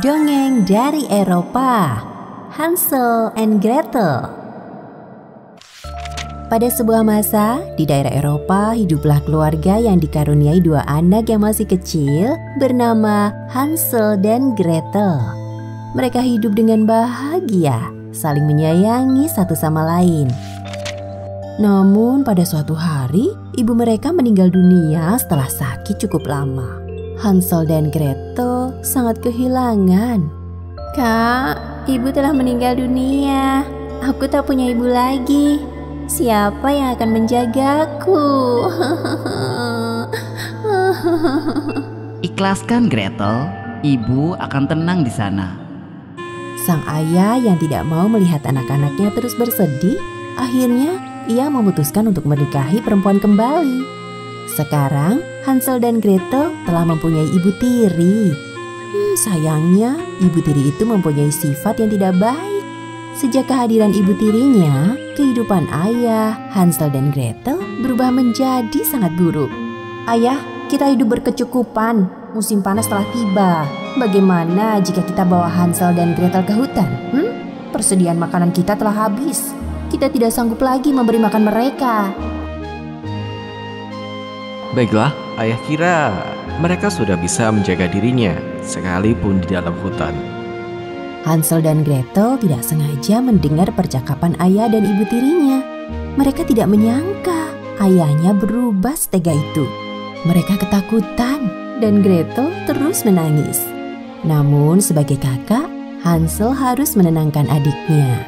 Dongeng dari Eropa Hansel and Gretel Pada sebuah masa, di daerah Eropa hiduplah keluarga yang dikaruniai dua anak yang masih kecil bernama Hansel dan Gretel. Mereka hidup dengan bahagia, saling menyayangi satu sama lain. Namun pada suatu hari, ibu mereka meninggal dunia setelah sakit cukup lama. Hansel dan Gretel sangat kehilangan. Kak, ibu telah meninggal dunia. Aku tak punya ibu lagi. Siapa yang akan menjagaku? Ikhlaskan Gretel, ibu akan tenang di sana. Sang ayah yang tidak mau melihat anak-anaknya terus bersedih, akhirnya ia memutuskan untuk menikahi perempuan kembali. Sekarang, Hansel dan Gretel telah mempunyai ibu tiri. Hmm, sayangnya, ibu tiri itu mempunyai sifat yang tidak baik. Sejak kehadiran ibu tirinya, kehidupan ayah, Hansel dan Gretel berubah menjadi sangat buruk. Ayah, kita hidup berkecukupan. Musim panas telah tiba. Bagaimana jika kita bawa Hansel dan Gretel ke hutan? Hmm? Persediaan makanan kita telah habis kita tidak sanggup lagi memberi makan mereka. Baiklah, ayah kira mereka sudah bisa menjaga dirinya sekalipun di dalam hutan. Hansel dan Gretel tidak sengaja mendengar percakapan ayah dan ibu tirinya. Mereka tidak menyangka ayahnya berubah setega itu. Mereka ketakutan dan Gretel terus menangis. Namun sebagai kakak, Hansel harus menenangkan adiknya.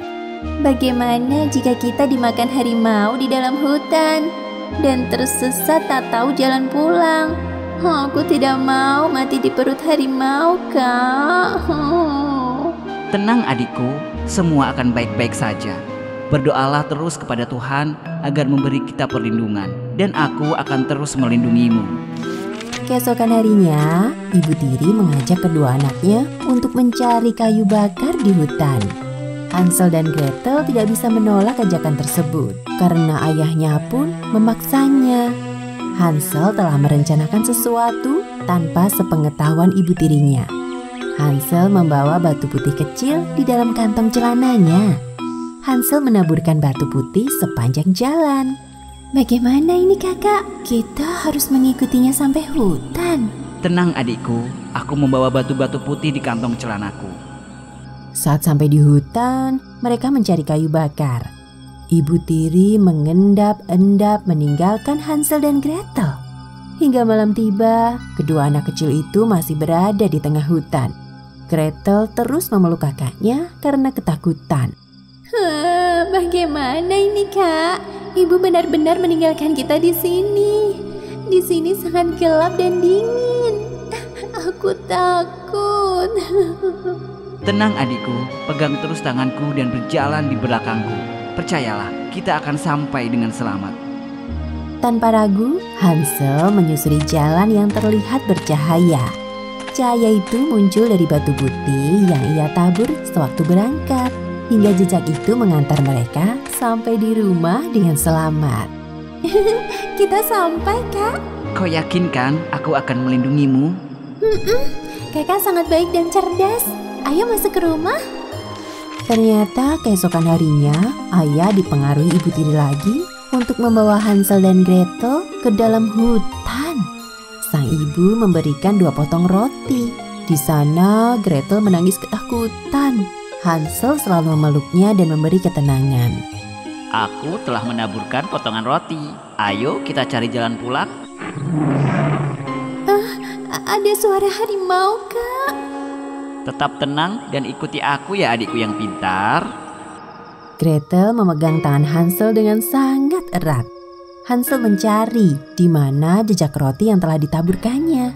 Bagaimana jika kita dimakan harimau di dalam hutan dan tersesat tak tahu jalan pulang? Oh, aku tidak mau mati di perut harimau, Kak. Oh. Tenang adikku, semua akan baik-baik saja. Berdoalah terus kepada Tuhan agar memberi kita perlindungan dan aku akan terus melindungimu. Keesokan harinya, ibu tiri mengajak kedua anaknya untuk mencari kayu bakar di hutan. Hansel dan Gretel tidak bisa menolak ajakan tersebut karena ayahnya pun memaksanya. Hansel telah merencanakan sesuatu tanpa sepengetahuan ibu tirinya. Hansel membawa batu putih kecil di dalam kantong celananya. Hansel menaburkan batu putih sepanjang jalan. Bagaimana ini kakak? Kita harus mengikutinya sampai hutan. Tenang adikku, aku membawa batu-batu putih di kantong celanaku. Saat sampai di hutan, mereka mencari kayu bakar. Ibu tiri mengendap-endap meninggalkan Hansel dan Gretel. Hingga malam tiba, kedua anak kecil itu masih berada di tengah hutan. Gretel terus memeluk kakaknya karena ketakutan. bagaimana ini kak? Ibu benar-benar meninggalkan kita di sini. Di sini sangat gelap dan dingin. Aku takut. Tenang adikku, pegang terus tanganku dan berjalan di belakangku. Percayalah, kita akan sampai dengan selamat. Tanpa ragu, Hansel menyusuri jalan yang terlihat bercahaya. Cahaya itu muncul dari batu putih yang ia tabur sewaktu berangkat. Hingga jejak itu mengantar mereka sampai di rumah dengan selamat. Kita sampai, Kak. Kau yakin kan aku akan melindungimu? Kakak sangat baik dan cerdas. Ayo masuk ke rumah. Ternyata keesokan harinya, ayah dipengaruhi ibu tiri lagi untuk membawa Hansel dan Gretel ke dalam hutan. Sang ibu memberikan dua potong roti. Di sana, Gretel menangis ketakutan. Hansel selalu memeluknya dan memberi ketenangan. Aku telah menaburkan potongan roti. Ayo kita cari jalan pulang. Ah, ada suara harimau, Kak. Tetap tenang dan ikuti aku ya adikku yang pintar. Gretel memegang tangan Hansel dengan sangat erat. Hansel mencari di mana jejak roti yang telah ditaburkannya.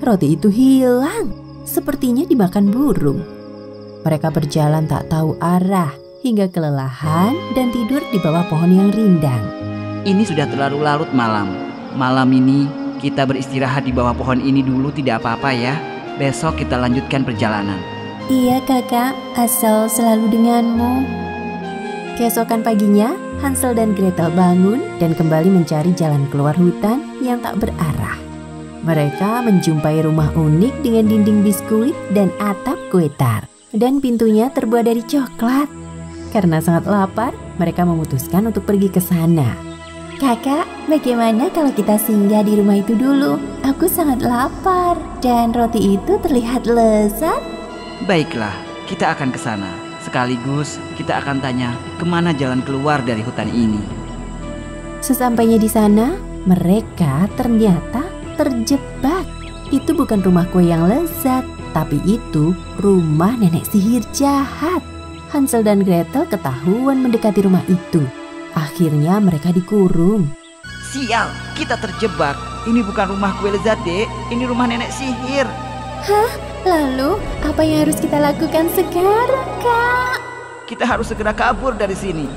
Roti itu hilang, sepertinya dimakan burung. Mereka berjalan tak tahu arah hingga kelelahan dan tidur di bawah pohon yang rindang. Ini sudah terlalu larut malam. Malam ini kita beristirahat di bawah pohon ini dulu tidak apa-apa ya. Besok kita lanjutkan perjalanan. Iya kakak, asal selalu denganmu. Keesokan paginya, Hansel dan Gretel bangun dan kembali mencari jalan keluar hutan yang tak berarah. Mereka menjumpai rumah unik dengan dinding biskuit dan atap kue tar. Dan pintunya terbuat dari coklat. Karena sangat lapar, mereka memutuskan untuk pergi ke sana. Kakak, bagaimana kalau kita singgah di rumah itu dulu? Aku sangat lapar dan roti itu terlihat lezat. Baiklah, kita akan ke sana. Sekaligus kita akan tanya ke mana jalan keluar dari hutan ini. Sesampainya di sana, mereka ternyata terjebak. Itu bukan rumah kue yang lezat, tapi itu rumah nenek sihir jahat. Hansel dan Gretel ketahuan mendekati rumah itu. Akhirnya mereka dikurung. Sial, kita terjebak. Ini bukan rumah kue lezat, dek. Ini rumah nenek sihir. Lalu, apa yang harus kita lakukan sekarang, Kak? Kita harus segera kabur dari sini.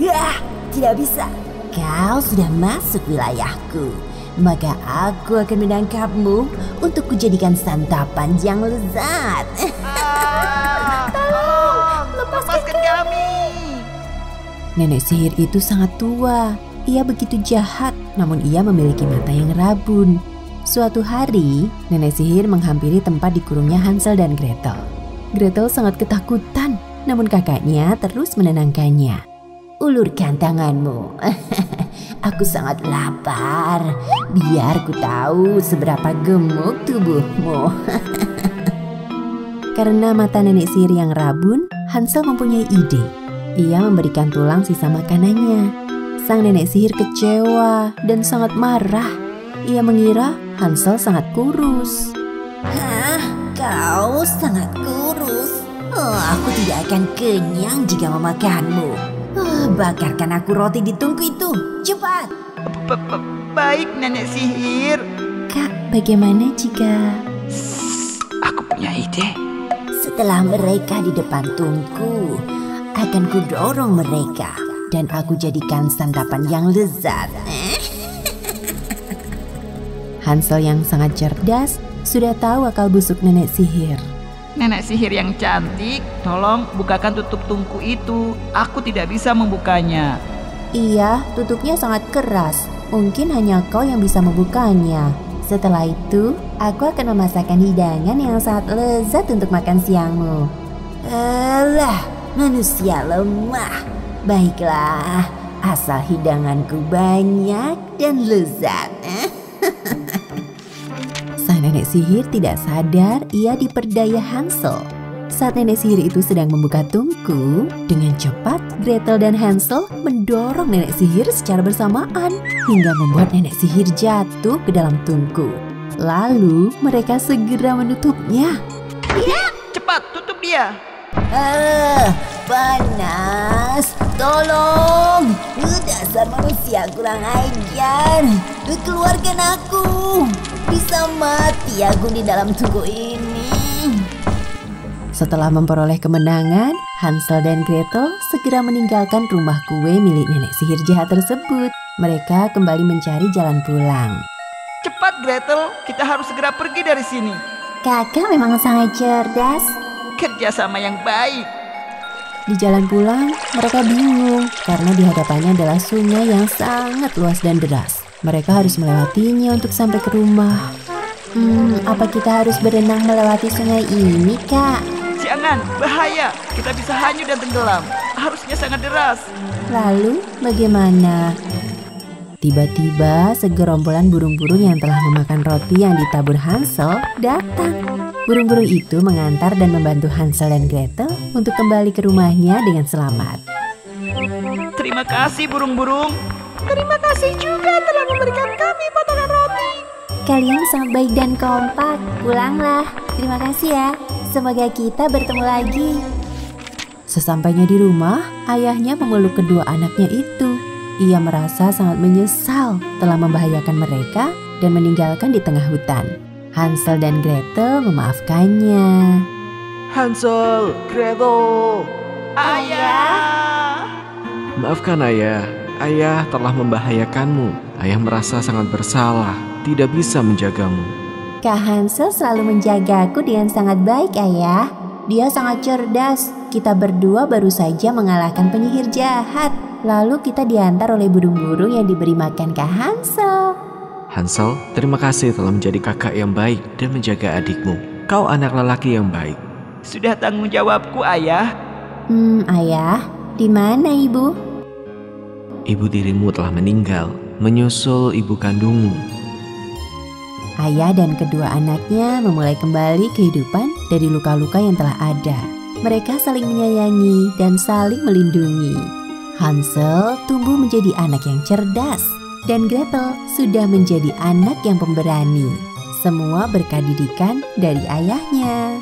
Yah, tidak bisa. Kau sudah masuk wilayahku. Maka aku akan menangkapmu untuk kujadikan santapan yang lezat. Tolong, lepaskan kami. Nenek sihir itu sangat tua. Ia begitu jahat, namun ia memiliki mata yang rabun. Suatu hari, nenek sihir menghampiri tempat dikurungnya Hansel dan Gretel. Gretel sangat ketakutan, namun kakaknya terus menenangkannya. Ulurkan tanganmu. Aku sangat lapar. Biar ku tahu seberapa gemuk tubuhmu. Karena mata nenek sihir yang rabun, Hansel mempunyai ide. Ia memberikan tulang sisa makanannya. Sang nenek sihir kecewa dan sangat marah. Ia mengira Hansel sangat kurus. Hah, kau sangat kurus. Oh, aku tidak akan kenyang jika memakanmu. Oh, bakarkan aku roti di tungku itu. Cepat. B- b- Baik, nenek sihir. Kak, bagaimana jika Aku punya ide. setelah mereka di depan tungku, akan kudorong mereka dan aku jadikan santapan yang lezat. Hansel yang sangat cerdas sudah tahu akal busuk nenek sihir. Nenek sihir yang cantik, tolong bukakan tutup tungku itu. Aku tidak bisa membukanya. Iya, tutupnya sangat keras. Mungkin hanya kau yang bisa membukanya. Setelah itu, aku akan memasakkan hidangan yang sangat lezat untuk makan siangmu. Alah, manusia lemah. Baiklah, asal hidanganku banyak dan lezat. Sang nenek sihir tidak sadar ia diperdaya Hansel. Saat nenek sihir itu sedang membuka tungku, dengan cepat Gretel dan Hansel mendorong nenek sihir secara bersamaan hingga membuat nenek sihir jatuh ke dalam tungku. Lalu mereka segera menutupnya. Cepat, tutup dia. Ah, panas. Tolong. Dasar manusia kurang ajar. Keluarkan aku. Bisa mati aku di dalam tungku ini. Setelah memperoleh kemenangan, Hansel dan Gretel segera meninggalkan rumah kue milik nenek sihir jahat tersebut. Mereka kembali mencari jalan pulang. Cepat, Gretel. Kita harus segera pergi dari sini. Kakak memang sangat cerdas. Kerjasama yang baik. Di jalan pulang, mereka bingung karena di hadapannya adalah sungai yang sangat luas dan deras. Mereka harus melewatinya untuk sampai ke rumah. Hmm, apa kita harus berenang melewati sungai ini, Kak? Jangan, bahaya. Kita bisa hanyut dan tenggelam. Harusnya sangat deras. Lalu bagaimana? Tiba-tiba segerombolan burung-burung yang telah memakan roti yang ditabur Hansel datang. Burung-burung itu mengantar dan membantu Hansel dan Gretel untuk kembali ke rumahnya dengan selamat. Terima kasih, burung-burung. Terima kasih juga telah memberikan kami potongan roti. Kalian sangat baik dan kompak. Pulanglah. Terima kasih ya. Semoga kita bertemu lagi. Sesampainya di rumah, ayahnya memeluk kedua anaknya itu. Ia merasa sangat menyesal telah membahayakan mereka dan meninggalkan di tengah hutan. Hansel dan Gretel memaafkannya. Hansel, Gretel. Ayah. Maafkan ayah, ayah telah membahayakanmu. Ayah merasa sangat bersalah, tidak bisa menjagamu. Kak Hansel selalu menjagaku dengan sangat baik, Ayah. Dia sangat cerdas. Kita berdua baru saja mengalahkan penyihir jahat. Lalu kita diantar oleh burung-burung yang diberi makan Kak Hansel. Hansel, terima kasih telah menjadi kakak yang baik dan menjaga adikmu. Kau anak lelaki yang baik. Sudah tanggung jawabku, Ayah. Hmm, ayah, di mana ibu? Ibu dirimu telah meninggal, menyusul ibu kandungmu. Ayah dan kedua anaknya memulai kembali kehidupan dari luka-luka yang telah ada. Mereka saling menyayangi dan saling melindungi. Hansel tumbuh menjadi anak yang cerdas, dan Gretel sudah menjadi anak yang pemberani. Semua berkat didikan dari ayahnya.